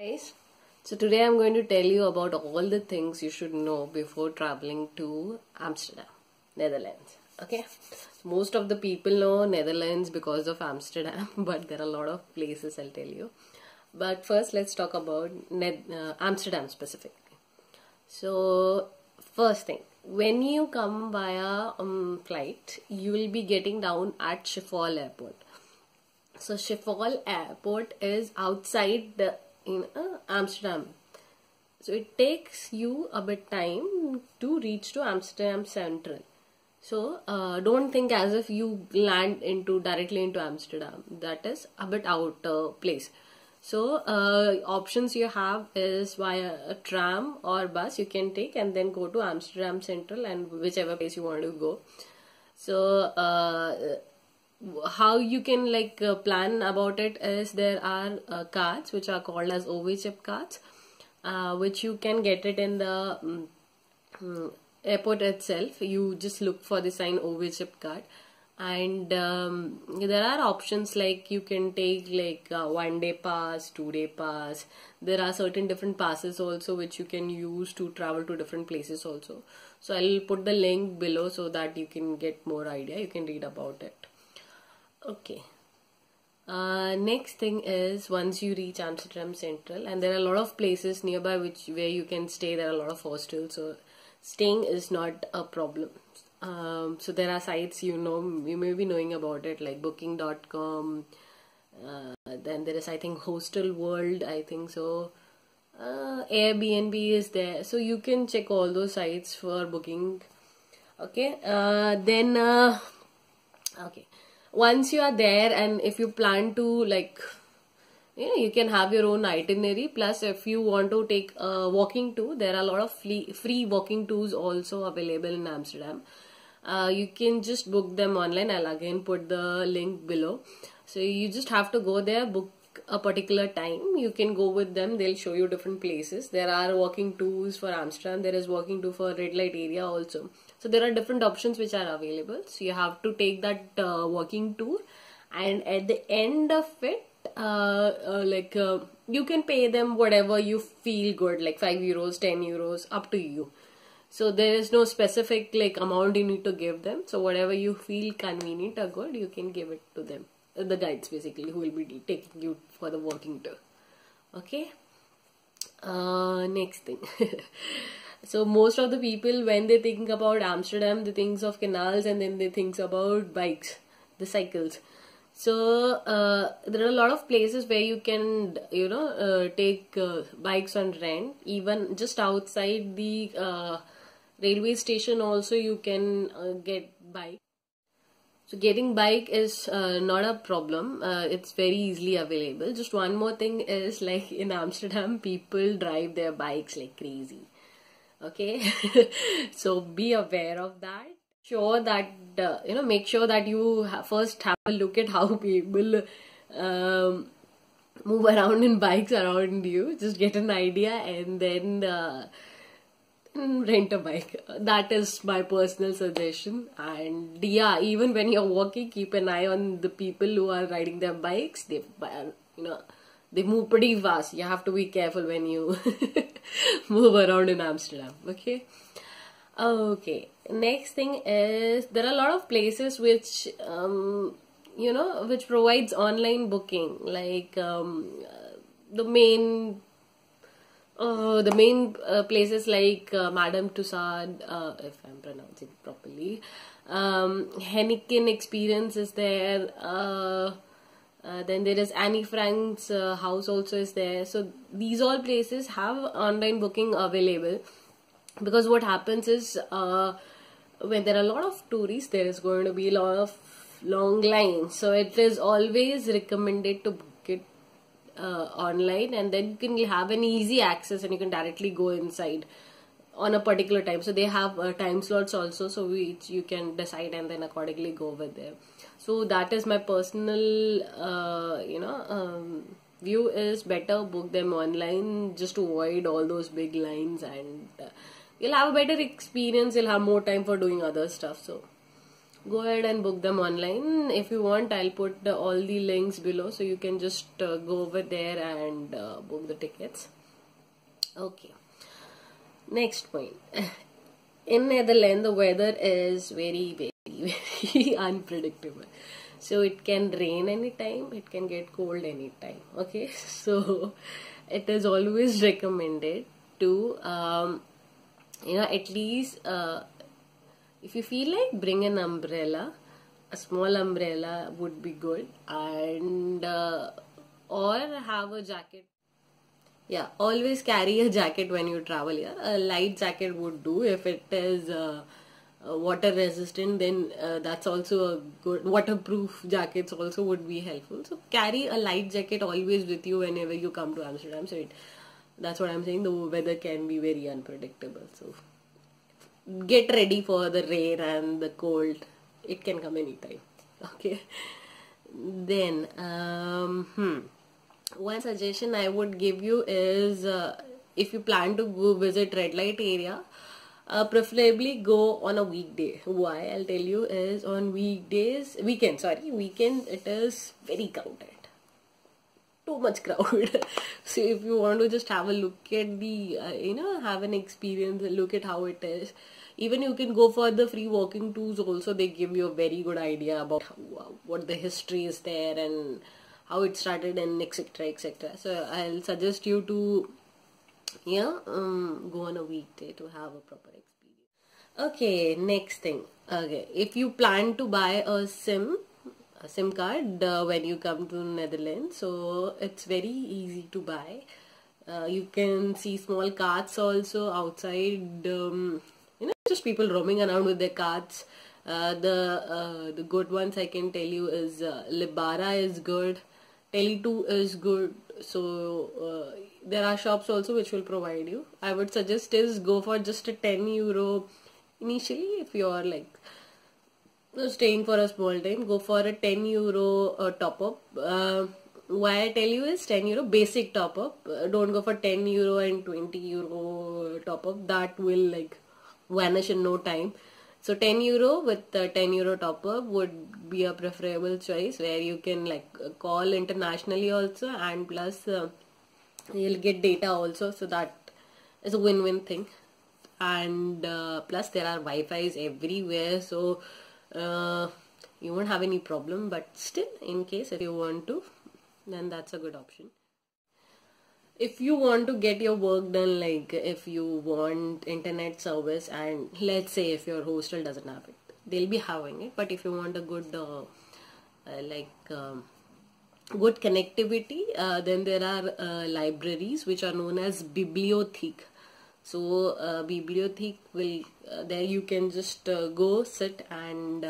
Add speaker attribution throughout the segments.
Speaker 1: Guys, so today I'm going to tell you about all the things you should know before traveling to Amsterdam, Netherlands. Okay, most of the people know Netherlands because of Amsterdam, but there are a lot of places I'll tell you. But first, let's talk about Ned- uh, Amsterdam specifically. So, first thing, when you come via um, flight, you will be getting down at Schiphol Airport. So Schiphol Airport is outside the, in uh, Amsterdam. So it takes you a bit time to reach to Amsterdam Central. So uh, don't think as if you land into directly into Amsterdam. That is a bit out uh, place. So uh, options you have is via a tram or bus you can take and then go to Amsterdam Central and whichever place you want to go. So uh, how you can like uh, plan about it is there are uh, cards which are called as OV chip cards, uh, which you can get it in the um, airport itself. You just look for the sign OV chip card, and um, there are options like you can take like uh, one day pass, two day pass. There are certain different passes also which you can use to travel to different places also. So I'll put the link below so that you can get more idea. You can read about it. Okay. Uh, next thing is once you reach Amsterdam Central, and there are a lot of places nearby which where you can stay. There are a lot of hostels, so staying is not a problem. Um, so there are sites you know you may be knowing about it like Booking.com. Uh, then there is I think Hostel World. I think so. Uh, Airbnb is there, so you can check all those sites for booking. Okay. Uh, then uh, okay once you are there and if you plan to like you know you can have your own itinerary. Plus if you want to take a walking tour there are a lot of free, free walking tours also available in amsterdam. Uh, you can just book them online. I'll again put the link below. So you just have to go there book a particular time you can go with them they'll show you different places. There are walking tours for amsterdam there is walking tour for red light area also. So there are different options which are available. So you have to take that uh, walking tour and at the end of it uh, uh, like uh, you can pay them whatever you feel good like 5 euros 10 euros up to you. So there is no specific like amount you need to give them. So whatever you feel convenient or good you can give it to them the guides basically who will be taking you for the walking tour. Okay? Uh next thing. So most of the people when they think about amsterdam they think of canals and then they think about bikes the cycles. So uh, there are a lot of places where you can you know uh, take uh, bikes on rent even just outside the uh, railway station also you can uh, get bike so getting bike is uh, not a problem. Uh, it's very easily available. Just one more thing is like in Amsterdam, people drive their bikes like crazy. Okay, so be aware of that. Sure that uh, you know. Make sure that you ha- first have a look at how people um, move around in bikes around you. Just get an idea and then uh, rent a bike. That is my personal suggestion. And yeah even when you're walking keep an eye on the people who are riding their bikes. They you know they move pretty fast. You have to be careful when you move around in amsterdam okay? Okay next thing is there are a lot of places which um you know which provides online booking. Like um the main uh, the main uh, places like uh, Madame Tussauds, uh, if I'm pronouncing properly, um, Experience is there. Uh, then there is Annie Frank's house also is there. So these all places have online booking available because what happens is when there are a lot of tourists, there is going to be a lot of long lines. So it is always recommended to uh, online and then you can have an easy access and you can directly go inside on a particular time. So they have uh, time slots also so which you can decide and then accordingly go over there so that is my personal uh, you know um, view is better book them online just to avoid all those big lines and uh, you'll have a better experience you'll have more time for doing other stuff so go ahead and book them online. If you want i'll put the, all the links below so you can just uh, go over there and uh, book the tickets. Okay. Next point. In netherlands the weather is very very very unpredictable. So it can rain anytime it can get cold anytime okay? So it is always recommended to um, you know at least uh, if you feel like bring an umbrella a small umbrella would be good. And uh, or have a jacket. Yeah always carry a jacket when you travel here a light jacket would do. If it is uh, uh, water resistant then uh, that's also a good waterproof jackets also would be helpful. So carry a light jacket always with you whenever you come to amsterdam so it, that's what i'm saying. The weather can be very unpredictable so get ready for the rain and the cold. It can come anytime. Okay. Then um, hmm. one suggestion i would give you is uh, if you plan to go visit red light area uh, preferably go on a weekday. Why? I'll tell you is on weekdays weekend sorry weekend it is very crowded. Too much crowd. So if you want to just have a look at the uh, you know have an experience look at how it is even you can go for the free walking tours also they give you a very good idea about how, what the history is there and how it started and etc etc so i'll suggest you to yeah um, go on a weekday to have a proper experience. Okay next thing. Okay if you plan to buy a sim a sim card uh, when you come to netherlands so it's very easy to buy. Uh, you can see small carts also outside um, just people roaming around with their carts uh, the uh, the good ones i can tell you is uh, lebara is good. Tele2 is good. So uh, there are shops also which will provide you. I would suggest is go for just a 10 euro. Initially if you are like staying for a small time go for a 10 euro uh, top up uh, why i tell you is 10 euro basic top up uh, don't go for 10 euro and 20 euro top up that will like vanish in no time. So 10 euro with the 10 euro top up would be a preferable choice where you can like call internationally also and plus uh, you'll get data also. So that is a win-win thing. And uh, plus there are wi-fi's everywhere. So uh, you won't have any problem. But still in case if you want to then that's a good option if you want to get your work done like if you want internet service and let's say if your hostel doesn't have it they'll be having it. But if you want a good uh, uh, like um, good connectivity uh, then there are uh, libraries which are known as bibliothek so uh, bibliothek will uh, there you can just go sit and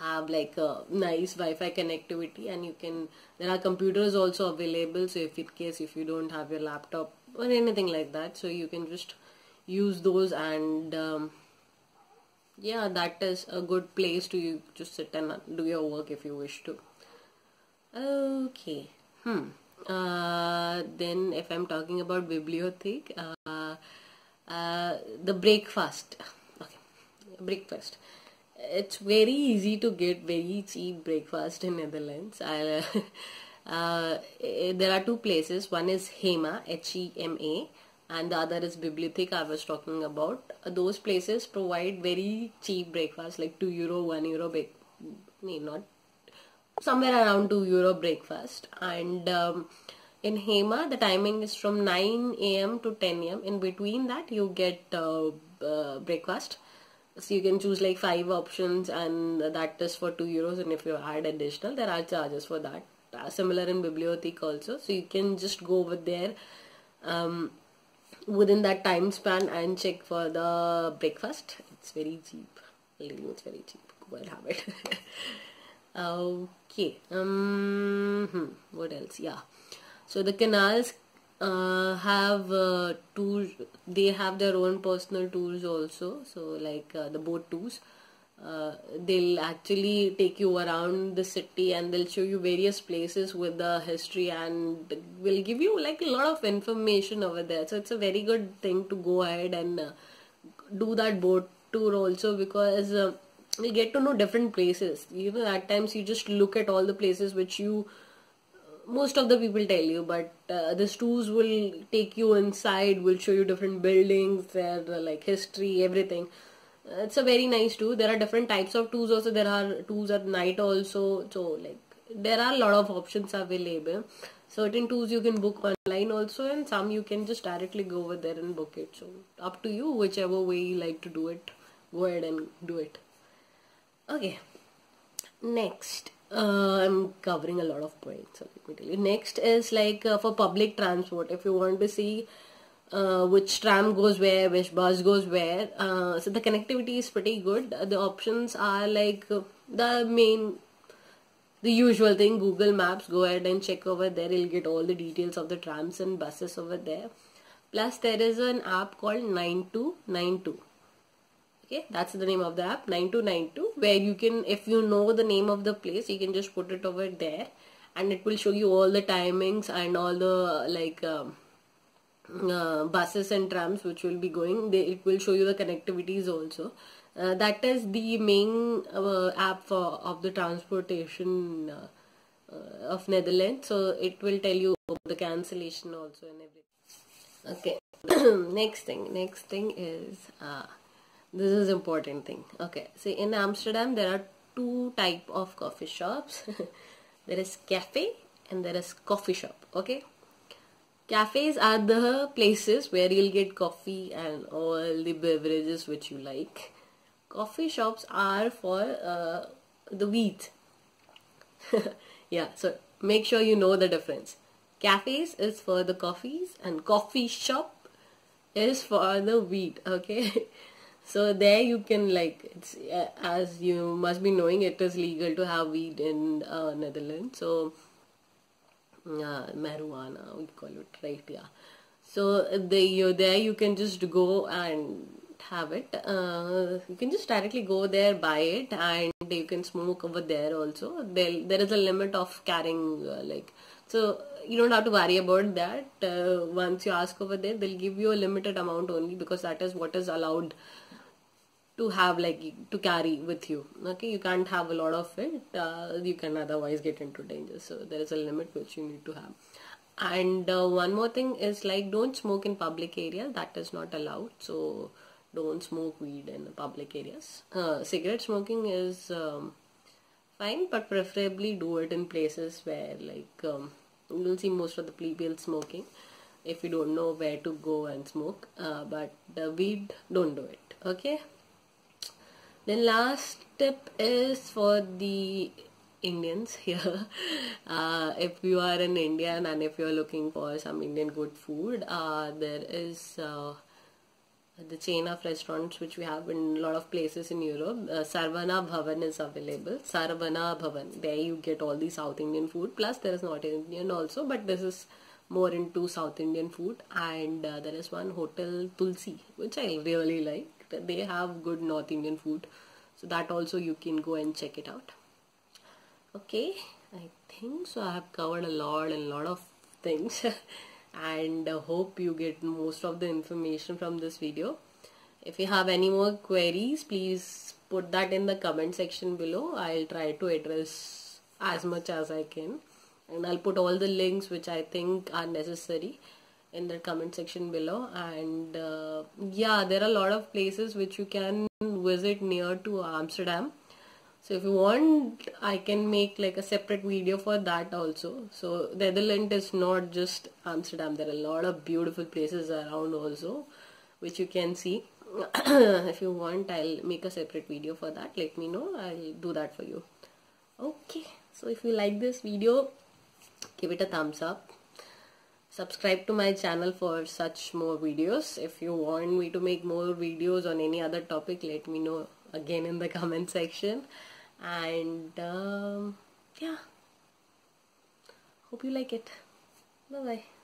Speaker 1: have like a nice Wi-Fi connectivity and you can there are computers also available so if in case if you don't have your laptop or anything like that so you can just use those and um, yeah that is a good place to you just sit and do your work if you wish to. Okay hmm uh, then if i'm talking about bibliothek uh, uh, the breakfast. Okay breakfast it's very easy to get very cheap breakfast in netherlands I, uh, there are two places one is hema h-e-m-a and the other is bibliothek i was talking about those places provide very cheap breakfast like 2 euro 1 euro break not somewhere around 2 euro breakfast and um, in Hema the timing is from 9 a.m. to 10 a.m. in between that you get uh, uh, breakfast so you can choose like five options and that is for 2 euros and if you add additional there are charges for that. Uh, similar in bibliothek also. So you can just go over there um, within that time span and check for the breakfast. It's very cheap. It's very cheap. Go and have it. Okay um hmm, what else? Yeah. So the canals uh, have uh, tours they have their own personal tours also. So like uh, the boat tours uh, they'll actually take you around the city and they'll show you various places with the history and will give you like a lot of information over there. So it's a very good thing to go ahead and uh, do that boat tour also because uh, you'll get to know different places. You know at times you just look at all the places which you most of the people tell you but uh, these tours will take you inside will show you different buildings their uh, like history everything. Uh, it's a very nice tour there are different types of tours also. There are tours at night also. So like there are a lot of options available. Certain tours you can book online also and some you can just directly go over there and book it. So up to you whichever way you like to do it go ahead and do it. Okay. Next uh, I'm covering a lot of points. So let me tell you. Next is like uh, for public transport. If you want to see uh, which tram goes where, which bus goes where, uh, so the connectivity is pretty good. The options are like uh, the main, the usual thing. Google Maps. Go ahead and check over there. You'll get all the details of the trams and buses over there. Plus, there is an app called 9292 okay that's the name of the app 9292 where you can if you know the name of the place you can just put it over there and it will show you all the timings and all the like um, uh, buses and trams which will be going. They, it will show you the connectivities also. Uh, that is the main uh, app for of the transportation uh, of Netherlands. So it will tell you the cancellation also and everything. Okay next thing next thing is uh, this is important thing. Okay. See in amsterdam there are two type of coffee shops. There is cafe and there is coffee shop. Okay? Cafes are the places where you'll get coffee and all the beverages which you like. Coffee shops are for uh, the wheat. Yeah so make sure you know the difference. Cafes is for the coffees and coffee shop is for the weed okay so there you can like it's uh, as you must be knowing it is legal to have weed in uh, Netherlands. So uh, marijuana we call it right yeah. So they you there you can just go and have it. Uh, you can just directly go there buy it and you can smoke over there also. There there is a limit of carrying uh, like so you don't have to worry about that. Uh, once you ask over there they'll give you a limited amount only because that is what is allowed to have like to carry with you. Okay you can't have a lot of it uh, you can otherwise get into danger. So there is a limit which you need to have. And uh, one more thing is like don't smoke in public areas that is not allowed. So don't smoke weed in public areas. Uh, cigarette smoking is um, fine but preferably do it in places where like um, you'll see most of the people smoking if you don't know where to go and smoke. Uh, but the weed don't do it. Okay then last tip is for the Indians here. Uh, if you are an Indian and if you are looking for some Indian good food, uh, there is uh, the chain of restaurants which we have in a lot of places in Europe. Uh, Saravana Bhavan is available. Saravana Bhavan. There you get all the South Indian food. Plus there is North Indian also, but this is more into South Indian food. And uh, there is one hotel Tulsi, which I really like they have good North Indian food. So that also you can go and check it out. Okay I think so. I have covered a lot and lot of things. And uh, hope you get most of the information from this video. If you have any more queries please put that in the comment section below. I'll try to address as much as I can. And I'll put all the links which I think are necessary in the comment section below. And uh, yeah there are a lot of places which you can visit near to Amsterdam. So if you want I can make like a separate video for that also. So the Netherlands is not just Amsterdam. There are a lot of beautiful places around also which you can see. If you want I'll make a separate video for that. Let me know. I'll do that for you. Okay. So if you like this video give it a thumbs up subscribe to my channel for such more videos. If you want me to make more videos on any other topic let me know again in the comment section. And um, yeah. Hope you like it. Bye bye